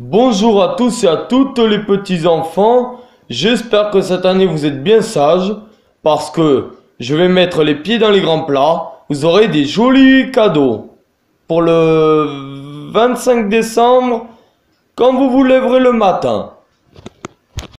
Bonjour à tous et à toutes les petits enfants. J'espère que cette année vous êtes bien sages parce que je vais mettre les pieds dans les grands plats. Vous aurez des jolis cadeaux. Pour le 25 décembre, quand vous vous lèverez le matin.